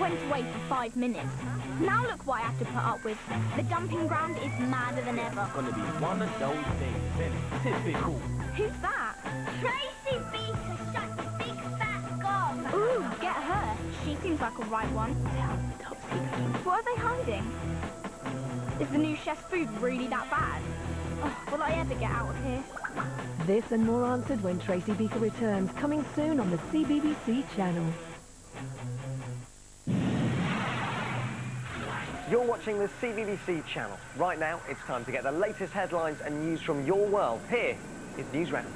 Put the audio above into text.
went away for five minutes. Now look what I have to put up with. The dumping ground is madder than ever. It's Gonna be one of those days, isn't it? Typical. Who's that? Tracy Beaker, shut the big fat gob. Ooh, get her. She seems like a right one. What are they hiding? Is the new chef's food really that bad? Oh, will I ever get out of here? This and more answered when Tracy Beaker returns, coming soon on the CBBC channel. You're watching the CBBC channel. Right now, it's time to get the latest headlines and news from your world. Here is Newsround.